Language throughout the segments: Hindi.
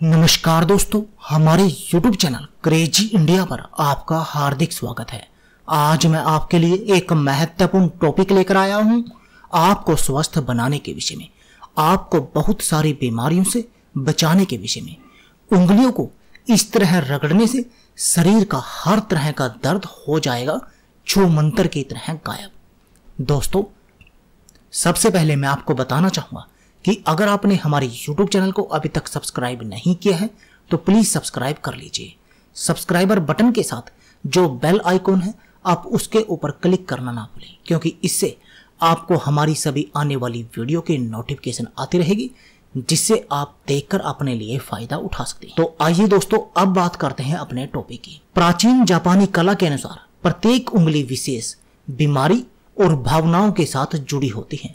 नमस्कार दोस्तों, हमारे YouTube चैनल क्रेजी इंडिया पर आपका हार्दिक स्वागत है। आज मैं आपके लिए एक महत्वपूर्ण टॉपिक लेकर आया हूँ, आपको स्वस्थ बनाने के विषय में, आपको बहुत सारी बीमारियों से बचाने के विषय में, उंगलियों को इस तरह रगड़ने से शरीर का हर तरह का दर्द हो जाएगा छो मंत्र की तरह गायब। दोस्तों, सबसे पहले मैं आपको बताना चाहूँगा कि अगर आपने हमारे YouTube चैनल को अभी तक सब्सक्राइब नहीं किया है तो प्लीज़ सब्सक्राइब कर लीजिए। सब्सक्राइबर बटन के साथ जो बेल आइकॉन है, आप उसके ऊपर क्लिक करना ना भूलें, क्योंकि इससे आपको हमारी सभी आने वाली वीडियो की नोटिफिकेशन आती रहेगी, जिससे आप देखकर अपने लिए फ़ायदा उठा सकते हैं। तो आइए दोस्तों, अब बात करते हैं अपने टॉपिक की। प्राचीन जापानी कला के अनुसार प्रत्येक उंगली विशेष बीमारी और भावनाओं के साथ जुड़ी होती है।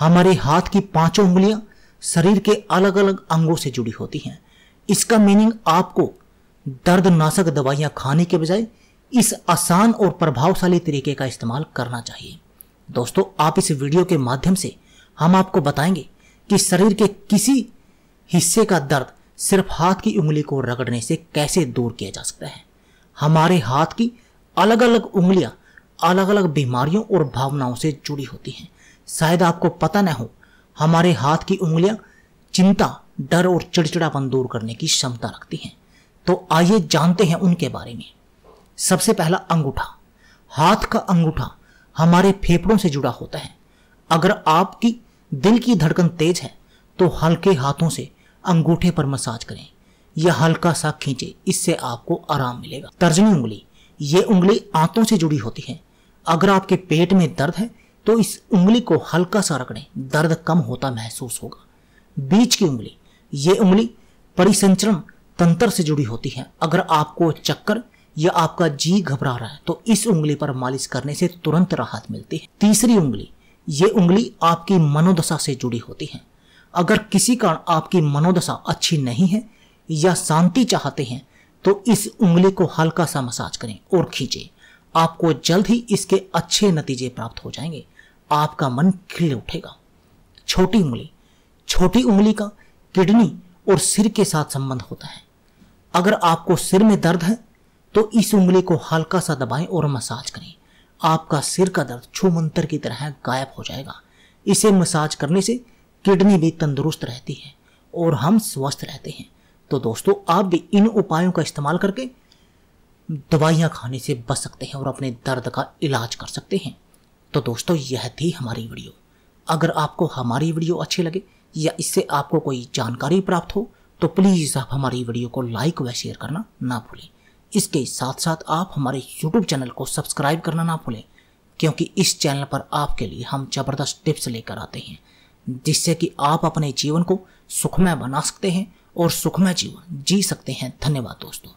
हमारे हाथ की पाँचों उंगलियाँ शरीर के अलग अलग अंगों से जुड़ी होती हैं। इसका मीनिंग आपको दर्दनाशक दवाइयाँ खाने के बजाय इस आसान और प्रभावशाली तरीके का इस्तेमाल करना चाहिए। दोस्तों, आप इस वीडियो के माध्यम से हम आपको बताएँगे कि शरीर के किसी हिस्से का दर्द सिर्फ़ हाथ की उंगली को रगड़ने से कैसे दूर किया जा सकता है। हमारे हाथ की अलग अलग उंगलियाँ अलग अलग बीमारियों और भावनाओं से जुड़ी होती हैं। शायद आपको पता न हो, हमारे हाथ की उंगलियाँ चिंता, डर और चिड़चिड़ापन दूर करने की क्षमता रखती हैं। तो आइए जानते हैं उनके बारे में। सबसे पहला अंगूठा। हाथ का अंगूठा हमारे फेफड़ों से जुड़ा होता है। अगर आपकी दिल की धड़कन तेज है तो हल्के हाथों से अंगूठे पर मसाज करें। या हल्का सा खींचे, इससे आपको आराम मिलेगा। तर्जनी उंगली। ये उंगली आंतों से जुड़ी होती है। अगर आपके पेट में दर्द है तो इस उंगली को हल्का सा रगड़ें। दर्द कम होता महसूस होगा। बीच की उंगली, ये उंगली परिसंचरण तंत्र से जुड़ी होती है। अगर आपको चक्कर या आपका जी घबरा रहा है तो इस उंगली पर मालिश करने से तुरंत राहत मिलती है। तीसरी उंगली, ये उंगली आपकी मनोदशा से जुड़ी होती है। अगर किसी कारण आपकी मनोदशा अच्छी नहीं है या शांति चाहते हैं तो इस उंगली को हल्का सा मसाज करें और खींचें। आपको जल्द ही इसके अच्छे नतीजे प्राप्त हो जाएँगे। आपका मन खिल उठेगा। छोटी उंगली छोटी उंगली का किडनी और सिर के साथ संबंध होता है। अगर आपको सिर में दर्द है तो इस उंगली को हल्का सा दबाएँ और मसाज करें। आपका सिर का दर्द छू मंत्र की तरह गायब हो जाएगा। इसे मसाज करने से किडनी भी तंदुरुस्त रहती है और हम स्वस्थ रहते हैं। तो दोस्तों, आप भी इन उपायों का इस्तेमाल करके दवाइयाँ खाने से बच सकते हैं और अपने दर्द का इलाज कर सकते हैं। तो दोस्तों, यह थी हमारी वीडियो। अगर आपको हमारी वीडियो अच्छी लगे या इससे आपको कोई जानकारी प्राप्त हो तो प्लीज़ आप हमारी वीडियो को लाइक व शेयर करना ना भूलें। इसके साथ साथ आप हमारे यूट्यूब चैनल को सब्सक्राइब करना ना भूलें, क्योंकि इस चैनल पर आपके लिए हम ज़बरदस्त टिप्स लेकर आते हैं, जिससे कि आप अपने जीवन को सुखमय बना सकते हैं और सुखमय जीवन जी सकते हैं। धन्यवाद दोस्तों।